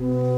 Mm-hmm.